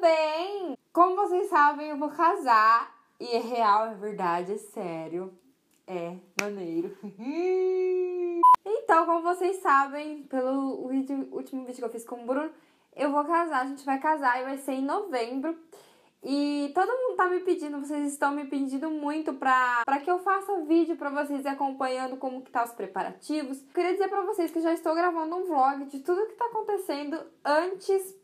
bem? Como vocês sabem, eu vou casar. E é real, é verdade, é sério. É maneiro. então, como vocês sabem, pelo último vídeo que eu fiz com o Bruno, eu vou casar. A gente vai casar e vai ser em novembro. E todo mundo tá me pedindo, vocês estão me pedindo muito pra, pra que eu faça vídeo pra vocês acompanhando como que tá os preparativos. Queria dizer pra vocês que já estou gravando um vlog de tudo que tá acontecendo antes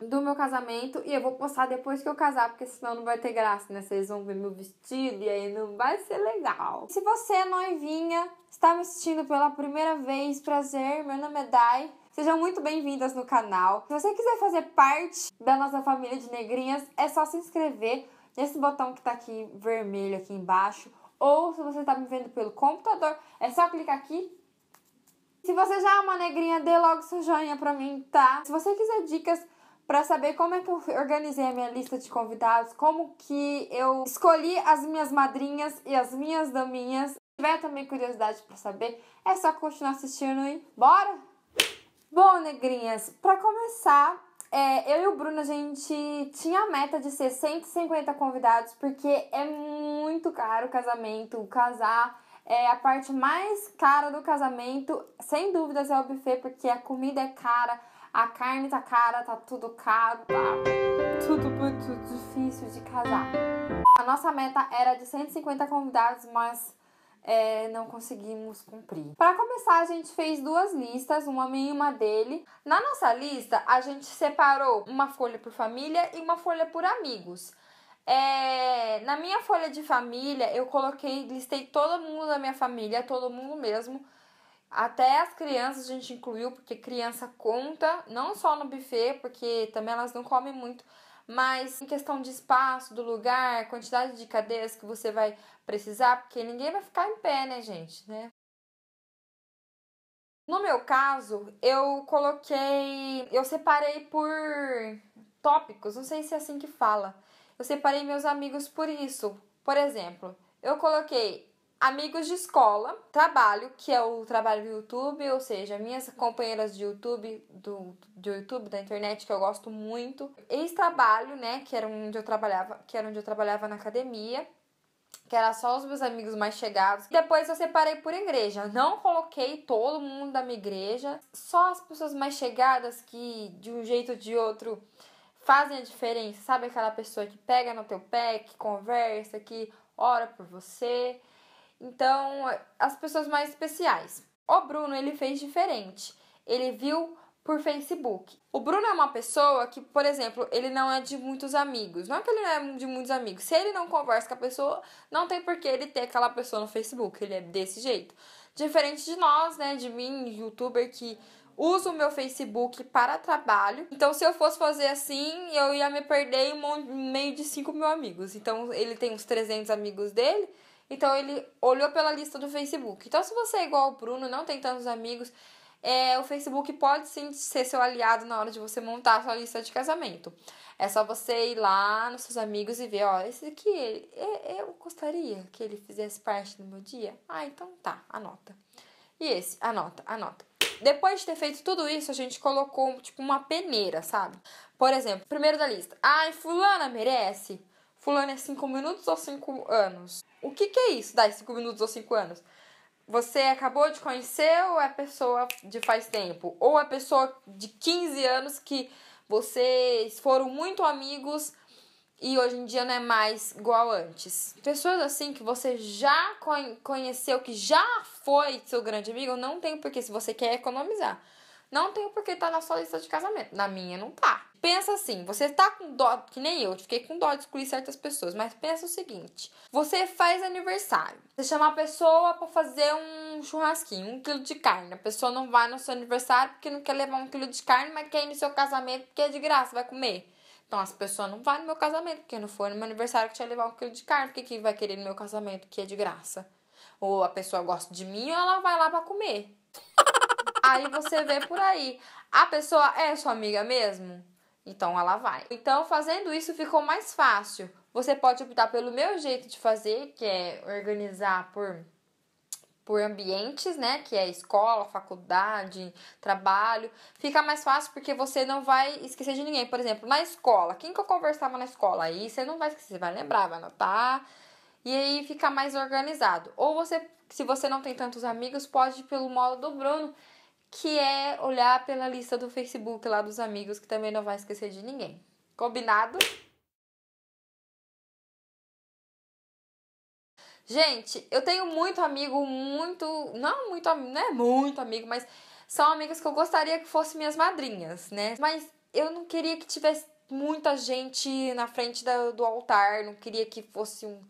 do meu casamento e eu vou postar depois que eu casar, porque senão não vai ter graça, né? Vocês vão ver meu vestido e aí não vai ser legal. Se você é noivinha, está me assistindo pela primeira vez, prazer, meu nome é Dai. Sejam muito bem-vindas no canal. Se você quiser fazer parte da nossa família de negrinhas, é só se inscrever nesse botão que tá aqui vermelho aqui embaixo. Ou se você tá me vendo pelo computador, é só clicar aqui. Se você já é uma negrinha, dê logo seu joinha pra mim, tá? Se você quiser dicas para saber como é que eu organizei a minha lista de convidados, como que eu escolhi as minhas madrinhas e as minhas daminhas. Se tiver também curiosidade para saber, é só continuar assistindo e bora! Bom, negrinhas, para começar, é, eu e o Bruno, a gente tinha a meta de ser 150 convidados, porque é muito caro o casamento, casar é a parte mais cara do casamento, sem dúvidas é o buffet, porque a comida é cara, a carne tá cara, tá tudo caro, tá tudo muito difícil de casar. A nossa meta era de 150 convidados, mas é, não conseguimos cumprir. Para começar, a gente fez duas listas, uma minha e uma dele. Na nossa lista, a gente separou uma folha por família e uma folha por amigos. É, na minha folha de família, eu coloquei, listei todo mundo da minha família, todo mundo mesmo até as crianças a gente incluiu, porque criança conta, não só no buffet, porque também elas não comem muito, mas em questão de espaço, do lugar, quantidade de cadeiras que você vai precisar, porque ninguém vai ficar em pé, né, gente, né? No meu caso, eu coloquei, eu separei por tópicos, não sei se é assim que fala. Eu separei meus amigos por isso. Por exemplo, eu coloquei amigos de escola, trabalho, que é o trabalho do YouTube, ou seja, minhas companheiras de YouTube, do, do YouTube, da internet, que eu gosto muito. Ex-trabalho, né, que era onde eu trabalhava, que era onde eu trabalhava na academia, que era só os meus amigos mais chegados. Depois eu separei por igreja. Não coloquei todo mundo da minha igreja, só as pessoas mais chegadas que de um jeito ou de outro fazem a diferença. Sabe aquela pessoa que pega no teu pé, que conversa, que ora por você. Então, as pessoas mais especiais. O Bruno, ele fez diferente. Ele viu por Facebook. O Bruno é uma pessoa que, por exemplo, ele não é de muitos amigos. Não é que ele não é de muitos amigos. Se ele não conversa com a pessoa, não tem por que ele ter aquela pessoa no Facebook. Ele é desse jeito. Diferente de nós, né? De mim, youtuber, que uso o meu Facebook para trabalho. Então, se eu fosse fazer assim, eu ia me perder em meio de 5 mil amigos. Então, ele tem uns 300 amigos dele. Então ele olhou pela lista do Facebook. Então, se você é igual ao Bruno, não tem tantos amigos, é, o Facebook pode sim ser seu aliado na hora de você montar sua lista de casamento. É só você ir lá nos seus amigos e ver, ó, esse aqui, ele, eu gostaria que ele fizesse parte do meu dia. Ah, então tá, anota. E esse, anota, anota. Depois de ter feito tudo isso, a gente colocou tipo uma peneira, sabe? Por exemplo, primeiro da lista. Ai, fulana merece. Fulano é 5 minutos ou 5 anos? O que, que é isso, dar 5 minutos ou 5 anos? Você acabou de conhecer ou é pessoa de faz tempo? Ou é pessoa de 15 anos que vocês foram muito amigos e hoje em dia não é mais igual antes? Pessoas assim que você já conheceu, que já foi seu grande amigo, não tem porquê, se você quer economizar. Não tem porquê estar tá na sua lista de casamento. Na minha não tá. Pensa assim, você tá com dó, que nem eu, fiquei com dó de excluir certas pessoas, mas pensa o seguinte: você faz aniversário, você chama a pessoa para fazer um churrasquinho, um quilo de carne. A pessoa não vai no seu aniversário porque não quer levar um quilo de carne, mas quer ir no seu casamento porque é de graça, vai comer. Então as pessoas não vão no meu casamento, porque não foi no meu aniversário que tinha levar um quilo de carne, porque que vai querer no meu casamento que é de graça? Ou a pessoa gosta de mim ou ela vai lá para comer. aí você vê por aí. A pessoa é sua amiga mesmo? Então ela vai. Então, fazendo isso ficou mais fácil. Você pode optar pelo meu jeito de fazer, que é organizar por por ambientes, né? Que é escola, faculdade, trabalho. Fica mais fácil porque você não vai esquecer de ninguém. Por exemplo, na escola, quem que eu conversava na escola? Aí você não vai esquecer, vai lembrar, vai anotar. E aí fica mais organizado. Ou você, se você não tem tantos amigos, pode ir pelo modo do Bruno, que é olhar pela lista do Facebook lá dos amigos, que também não vai esquecer de ninguém. Combinado? Gente, eu tenho muito amigo, muito. Não muito amigo, não é muito amigo, mas são amigas que eu gostaria que fossem minhas madrinhas, né? Mas eu não queria que tivesse muita gente na frente do altar, não queria que fosse um.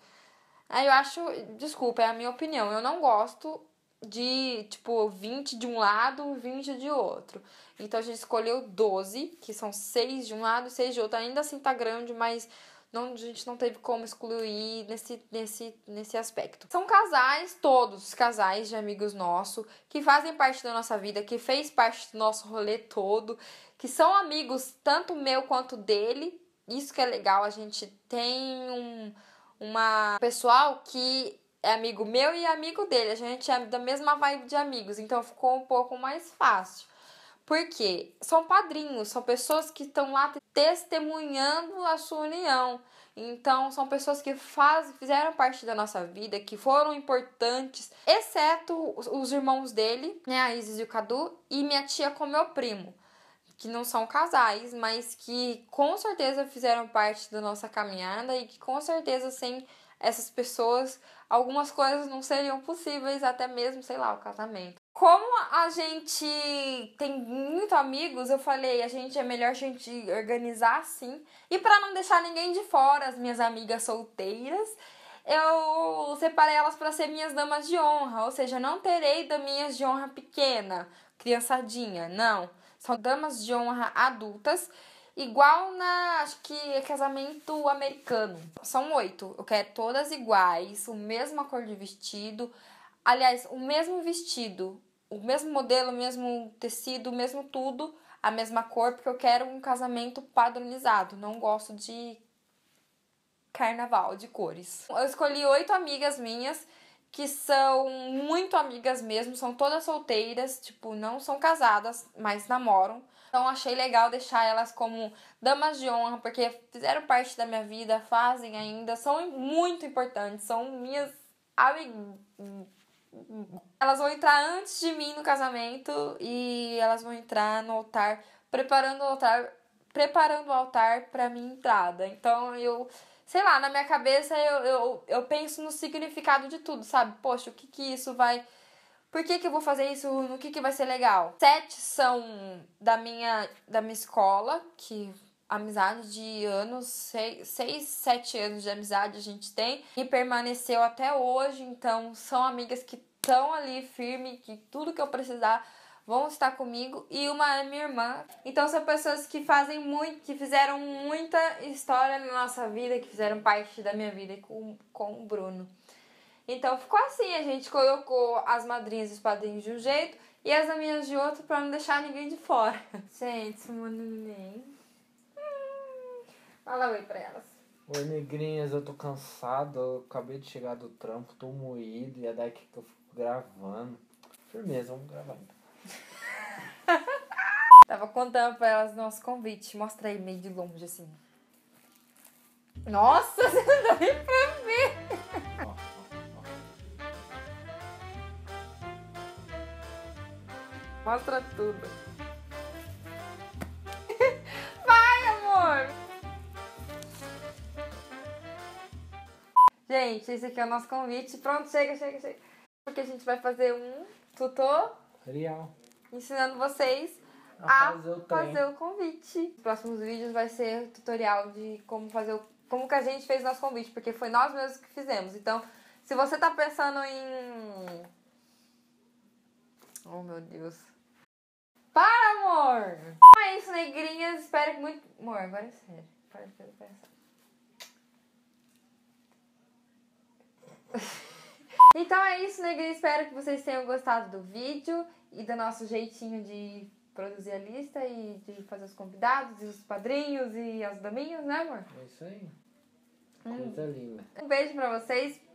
Aí eu acho, desculpa, é a minha opinião, eu não gosto de, tipo, 20 de um lado, 20 de outro. Então a gente escolheu 12, que são 6 de um lado e 6 de outro. Ainda assim tá grande, mas não, a gente não teve como excluir nesse, nesse, nesse aspecto. São casais, todos casais de amigos nossos, que fazem parte da nossa vida, que fez parte do nosso rolê todo, que são amigos tanto meu quanto dele. Isso que é legal, a gente tem um, uma pessoal que é amigo meu e amigo dele. A gente é da mesma vibe de amigos, então ficou um pouco mais fácil. Porque são padrinhos, são pessoas que estão lá testemunhando a sua união. Então, são pessoas que faz, fizeram parte da nossa vida, que foram importantes, exceto os irmãos dele, né, a Isis e o Cadu, e minha tia com meu primo, que não são casais, mas que com certeza fizeram parte da nossa caminhada e que com certeza sem essas pessoas algumas coisas não seriam possíveis, até mesmo, sei lá, o casamento. Como a gente tem muito amigos, eu falei, a gente é melhor a gente organizar assim. E para não deixar ninguém de fora, as minhas amigas solteiras, eu separei elas para ser minhas damas de honra, ou seja, não terei daminhas de honra pequena, criançadinha, não. São damas de honra adultas, igual na, acho que é casamento americano. São oito, eu quero todas iguais, o mesma cor de vestido, aliás, o mesmo vestido, o mesmo modelo, o mesmo tecido, o mesmo tudo, a mesma cor, porque eu quero um casamento padronizado. Não gosto de carnaval de cores. Eu escolhi oito amigas minhas que são muito amigas mesmo, são todas solteiras, tipo, não são casadas, mas namoram. Então achei legal deixar elas como damas de honra, porque fizeram parte da minha vida, fazem ainda, são muito importantes, são minhas elas vão entrar antes de mim no casamento e elas vão entrar no altar, preparando o altar, preparando o altar para minha entrada. Então eu, sei lá, na minha cabeça eu, eu, eu penso no significado de tudo, sabe? Poxa, o que que isso vai por que, que eu vou fazer isso? No que, que vai ser legal? Sete são da minha, da minha escola, que amizade de anos, seis, seis, sete anos de amizade a gente tem e permaneceu até hoje. Então, são amigas que estão ali firme, que tudo que eu precisar vão estar comigo e uma é minha irmã. Então são pessoas que fazem muito, que fizeram muita história na nossa vida, que fizeram parte da minha vida com, com o Bruno. Então ficou assim, a gente colocou as madrinhas e os padrinhos de um jeito e as amigas de outro para não deixar ninguém de fora. Gente, meu neném. Fala oi pra elas. Oi, negrinhas, eu tô cansado, eu acabei de chegar do trampo, tô moído e é daqui que eu fico gravando. Firmeza, vamos gravar então. Tava contando pra elas nosso convite. Mostra aí meio de longe assim. Nossa, você não dá nem pra Mostra tudo. Gente, esse aqui é o nosso convite. Pronto, chega, chega, chega. Porque a gente vai fazer um tutorial ensinando vocês a, a fazer, o, fazer o convite. Os próximos vídeos vai ser tutorial de como fazer o como que a gente fez nosso convite, porque foi nós mesmos que fizemos. Então, se você tá pensando em Oh, meu Deus. Para, amor! Então é isso, negrinhas. Espero que muito. Amor, agora é sério. Para de pensar. então é isso, negrinha. Espero que vocês tenham gostado do vídeo e do nosso jeitinho de produzir a lista e de fazer os convidados e os padrinhos e as daminhas, né, amor? É isso aí. Hum. Coisa linda. Um beijo pra vocês.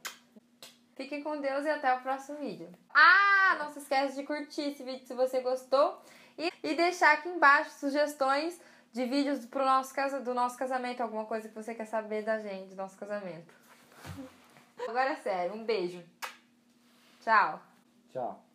Fiquem com Deus e até o próximo vídeo. Ah, não se esquece de curtir esse vídeo se você gostou e, e deixar aqui embaixo sugestões de vídeos pro nosso, casa, do nosso casamento, alguma coisa que você quer saber da gente, do nosso casamento. Agora é sério, um beijo. Tchau. Tchau.